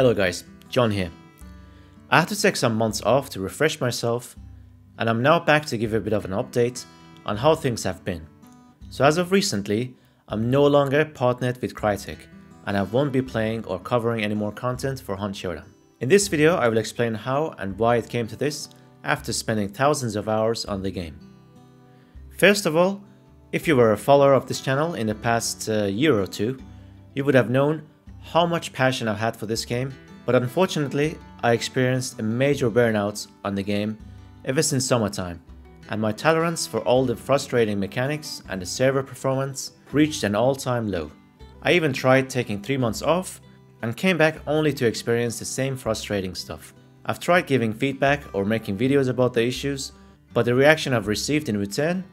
Hello guys, John here. I had to take some months off to refresh myself and I'm now back to give a bit of an update on how things have been. So as of recently, I'm no longer partnered with Crytek and I won't be playing or covering any more content for Hunt Showdown. In this video I will explain how and why it came to this after spending thousands of hours on the game. First of all, if you were a follower of this channel in the past uh, year or two, you would have known how much passion I've had for this game, but unfortunately I experienced a major burnout on the game ever since summertime, and my tolerance for all the frustrating mechanics and the server performance reached an all-time low. I even tried taking 3 months off and came back only to experience the same frustrating stuff. I've tried giving feedback or making videos about the issues, but the reaction I've received in return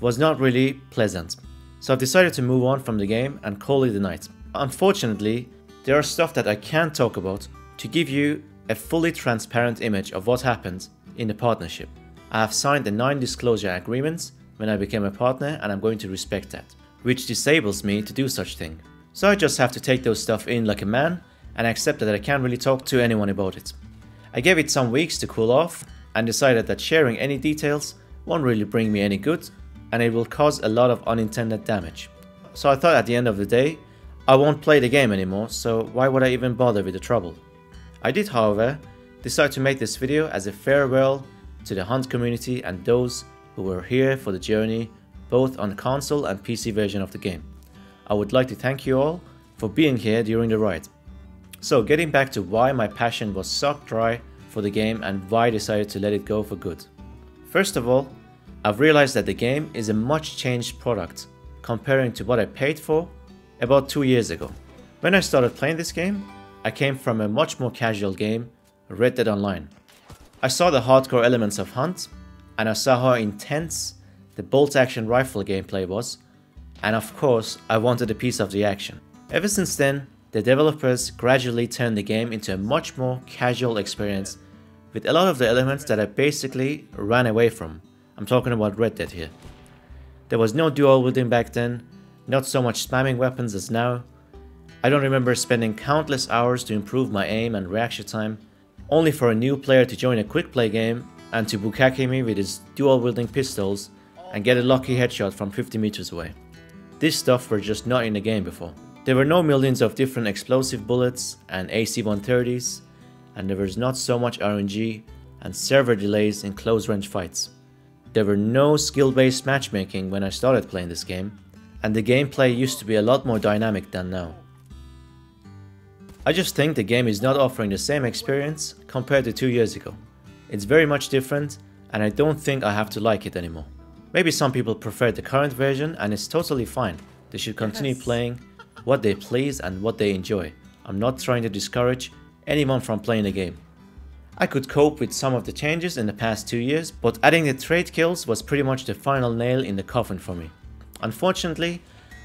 was not really pleasant. So I've decided to move on from the game and call it a night. Unfortunately, there are stuff that I can't talk about to give you a fully transparent image of what happened in the partnership. I have signed a non-disclosure agreement when I became a partner and I'm going to respect that, which disables me to do such thing. So I just have to take those stuff in like a man and accept that I can't really talk to anyone about it. I gave it some weeks to cool off and decided that sharing any details won't really bring me any good and it will cause a lot of unintended damage. So I thought at the end of the day, I won't play the game anymore, so why would I even bother with the trouble? I did however, decide to make this video as a farewell to the Hunt community and those who were here for the journey both on console and PC version of the game. I would like to thank you all for being here during the ride. So getting back to why my passion was sucked dry for the game and why I decided to let it go for good. First of all, I've realized that the game is a much changed product comparing to what I paid for about 2 years ago. When I started playing this game, I came from a much more casual game, Red Dead Online. I saw the hardcore elements of Hunt, and I saw how intense the bolt action rifle gameplay was, and of course I wanted a piece of the action. Ever since then, the developers gradually turned the game into a much more casual experience with a lot of the elements that I basically ran away from. I'm talking about Red Dead here. There was no dual wielding back then, not so much spamming weapons as now. I don't remember spending countless hours to improve my aim and reaction time, only for a new player to join a quick play game and to bukkake me with his dual wielding pistols and get a lucky headshot from 50 meters away. This stuff were just not in the game before. There were no millions of different explosive bullets and AC-130s, and there was not so much RNG and server delays in close range fights. There were no skill-based matchmaking when I started playing this game, and the gameplay used to be a lot more dynamic than now. I just think the game is not offering the same experience compared to two years ago. It's very much different and I don't think I have to like it anymore. Maybe some people prefer the current version and it's totally fine. They should continue playing what they please and what they enjoy. I'm not trying to discourage anyone from playing the game. I could cope with some of the changes in the past two years, but adding the trade kills was pretty much the final nail in the coffin for me. Unfortunately,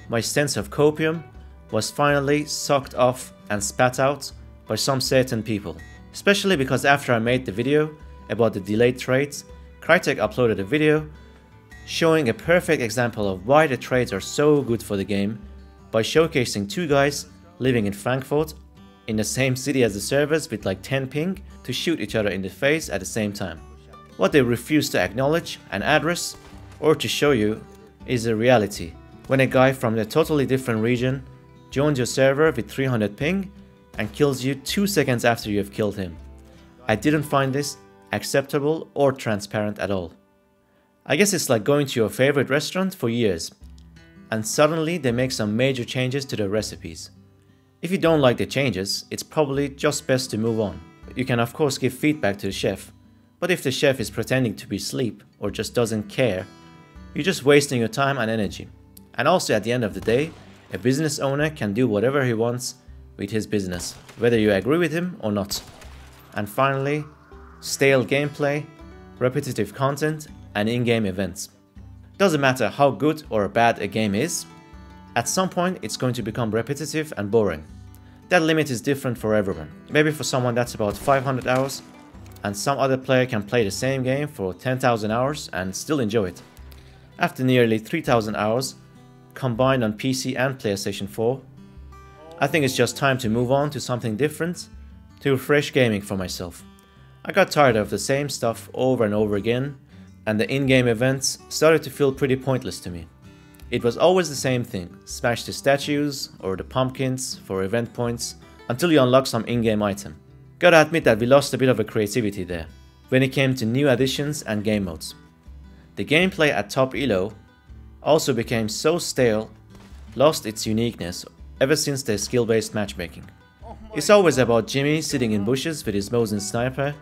my sense of copium was finally sucked off and spat out by some certain people. Especially because after I made the video about the delayed trades, Crytek uploaded a video showing a perfect example of why the trades are so good for the game by showcasing two guys living in Frankfurt in the same city as the servers with like 10 ping to shoot each other in the face at the same time. What they refuse to acknowledge and address or to show you is a reality. When a guy from a totally different region joins your server with 300 ping and kills you 2 seconds after you have killed him. I didn't find this acceptable or transparent at all. I guess it's like going to your favorite restaurant for years and suddenly they make some major changes to the recipes. If you don't like the changes, it's probably just best to move on. You can of course give feedback to the chef, but if the chef is pretending to be asleep or just doesn't care, you're just wasting your time and energy. And also at the end of the day, a business owner can do whatever he wants with his business, whether you agree with him or not. And finally, stale gameplay, repetitive content, and in-game events. Doesn't matter how good or bad a game is, at some point it's going to become repetitive and boring. That limit is different for everyone. Maybe for someone that's about 500 hours, and some other player can play the same game for 10,000 hours and still enjoy it. After nearly 3,000 hours, combined on PC and PlayStation 4, I think it's just time to move on to something different to refresh gaming for myself. I got tired of the same stuff over and over again, and the in-game events started to feel pretty pointless to me. It was always the same thing, smash the statues or the pumpkins for event points until you unlock some in-game item. Gotta admit that we lost a bit of a creativity there, when it came to new additions and game modes. The gameplay at top elo also became so stale, lost its uniqueness ever since their skill-based matchmaking. It's always about Jimmy sitting in bushes with his Mosin sniper,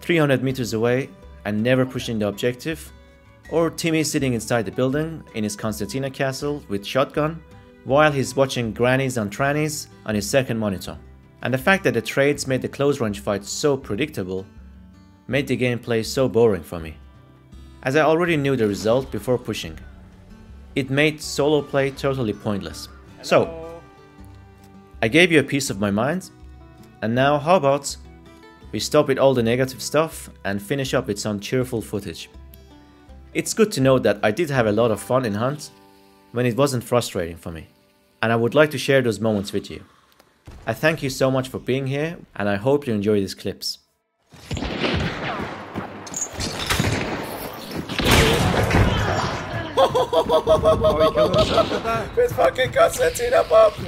300 meters away and never pushing the objective, or Timmy sitting inside the building in his Constantina castle with shotgun, while he's watching grannies and trannies on his second monitor. And the fact that the trades made the close range fights so predictable made the gameplay so boring for me, as I already knew the result before pushing. It made solo play totally pointless. So, I gave you a piece of my mind, and now how about we stop with all the negative stuff and finish up with some cheerful footage. It's good to know that I did have a lot of fun in Hunt when it wasn't frustrating for me, and I would like to share those moments with you. I thank you so much for being here, and I hope you enjoy these clips. Oh, fucking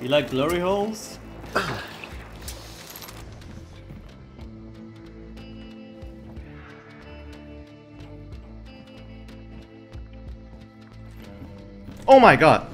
you like glory holes? Oh my god!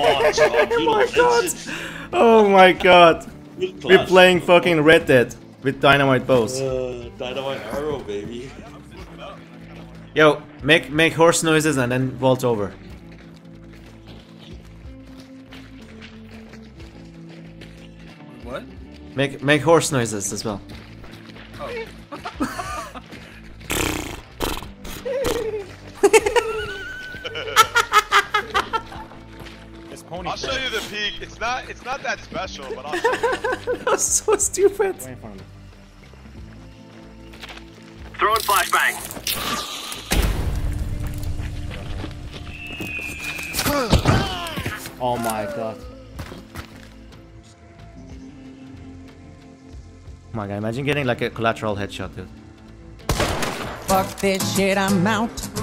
My God. Oh my god! We're playing fucking Red Dead with dynamite bows. Uh, dynamite arrow, baby. Yo, make make horse noises and then vault over. What? Make make horse noises as well. It's I'll show you the peak. It's not it's not that special, but I'll show you. that was so stupid. Right in front. Throwing flashbang. Oh my god. Oh my god, imagine getting like a collateral headshot, dude. Fuck this shit, I'm out.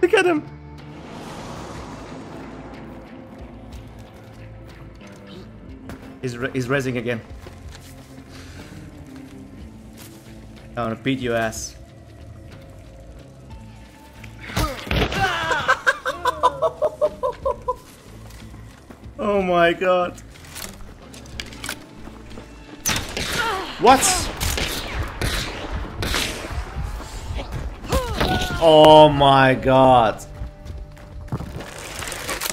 Look at him! He's, re he's resing again. I wanna beat your ass. oh my god. What? Oh my god.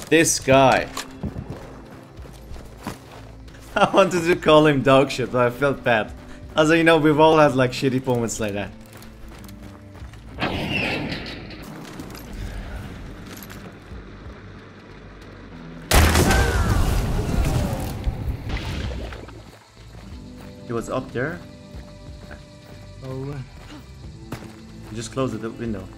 This guy. I wanted to call him dog shit, but I felt bad. As you know, we've all had like shitty moments like that. He was up there. Oh. Just close the window.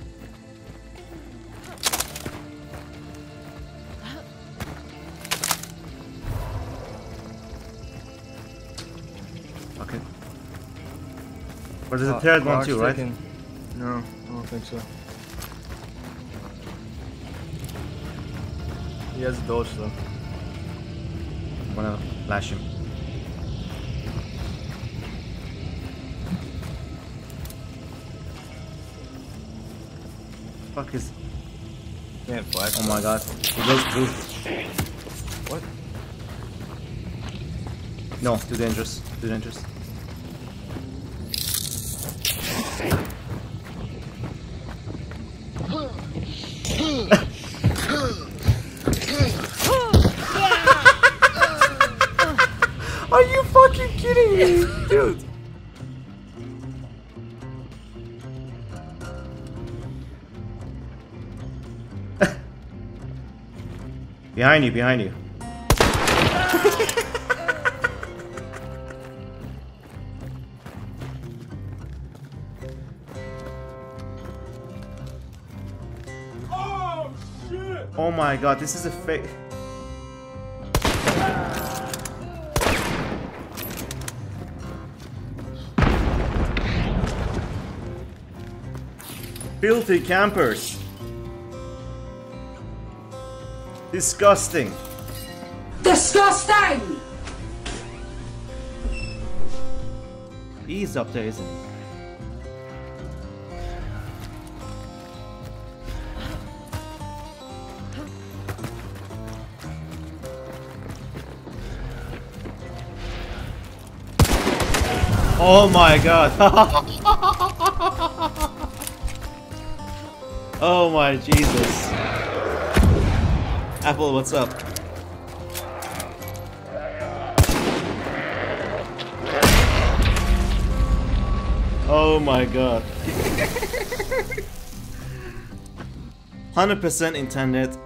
But there's a third one too, right? No, I don't think so. He has a dodge though. I'm gonna flash him. Fuck is Can't flash. Oh my god. He goes blue. What? No, too dangerous. Too dangerous. Behind you, behind you. Oh, oh my god, this is a fake. Filthy campers. Disgusting. Disgusting! He's up there, isn't he? Oh my god. oh my Jesus. Apple, what's up? Oh my god. 100% intended,